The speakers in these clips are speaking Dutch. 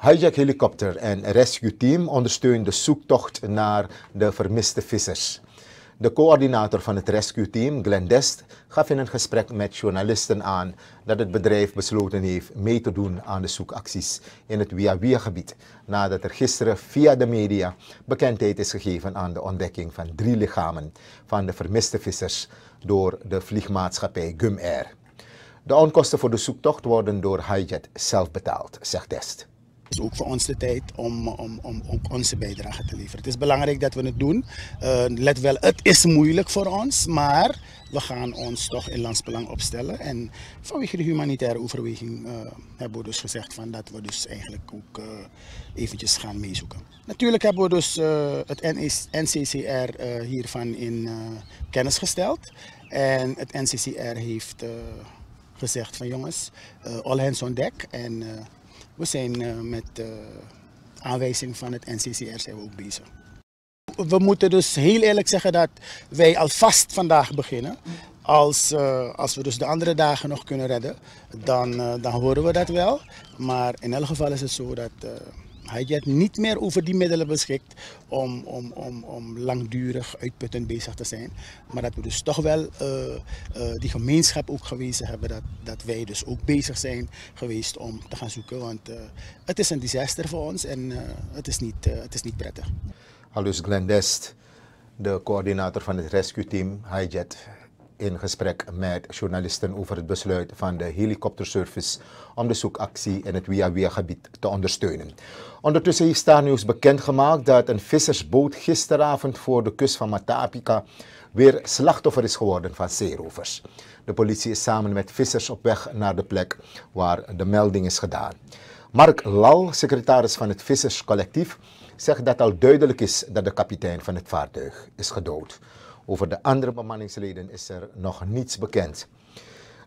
hijack-helikopter en rescue-team ondersteunen de zoektocht naar de vermiste vissers. De coördinator van het rescue-team, Glenn Dest, gaf in een gesprek met journalisten aan dat het bedrijf besloten heeft mee te doen aan de zoekacties in het Wia-Wia-gebied, nadat er gisteren via de media bekendheid is gegeven aan de ontdekking van drie lichamen van de vermiste vissers door de vliegmaatschappij Gum Air. De onkosten voor de zoektocht worden door Hijet zelf betaald, zegt Dest. Is ook voor ons de tijd om, om, om ook onze bijdrage te leveren. Het is belangrijk dat we het doen. Uh, let wel, het is moeilijk voor ons, maar we gaan ons toch in landsbelang opstellen. En vanwege de humanitaire overweging uh, hebben we dus gezegd van dat we dus eigenlijk ook uh, eventjes gaan meezoeken. Natuurlijk hebben we dus het NCCR hiervan in kennis gesteld. En het NCCR heeft gezegd van jongens, all hands on deck. En we zijn uh, met uh, aanwijzing van het NCCR zijn we ook bezig. We moeten dus heel eerlijk zeggen dat wij alvast vandaag beginnen. Als, uh, als we dus de andere dagen nog kunnen redden, dan, dan horen we dat wel. Maar in elk geval is het zo dat Hijet niet meer over die middelen beschikt om, om, om, om langdurig uitputtend bezig te zijn. Maar dat we dus toch wel uh, uh, die gemeenschap ook gewezen hebben dat, dat wij dus ook bezig zijn geweest om te gaan zoeken. Want uh, het is een disaster voor ons en het, is niet, het is niet prettig. Hallo Glenn Dest, de coördinator van het rescue team Hijet in gesprek met journalisten over het besluit van de helikopterservice om de zoekactie in het Wia-Wia-gebied te ondersteunen. Ondertussen heeft Star News bekendgemaakt dat een vissersboot gisteravond voor de kust van Matapika weer slachtoffer is geworden van zeerovers. De politie is samen met vissers op weg naar de plek waar de melding is gedaan. Mark Lal, secretaris van het Visserscollectief, zegt dat al duidelijk is dat de kapitein van het vaartuig is gedood. Over de andere bemanningsleden is er nog niets bekend.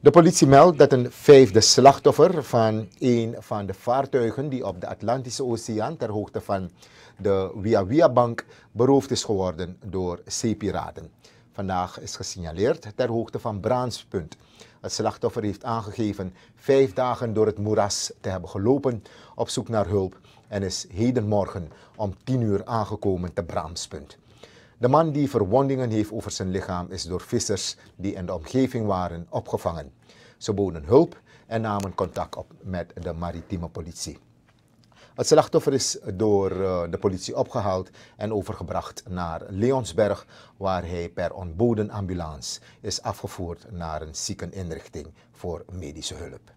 De politie meldt dat een vijfde slachtoffer van een van de vaartuigen die op de Atlantische Oceaan ter hoogte van de Via Via Bank beroofd is geworden door zeepiraten. Vandaag is gesignaleerd ter hoogte van Braanspunt. Het slachtoffer heeft aangegeven vijf dagen door het moeras te hebben gelopen op zoek naar hulp en is hedenmorgen om tien uur aangekomen te Braamspunt. De man die verwondingen heeft over zijn lichaam is door vissers die in de omgeving waren opgevangen. Ze boden hulp en namen contact op met de maritieme politie. Het slachtoffer is door eh, de politie opgehaald en overgebracht naar Leonsberg, waar hij per ontboden ambulance is afgevoerd naar een ziekeninrichting voor medische hulp.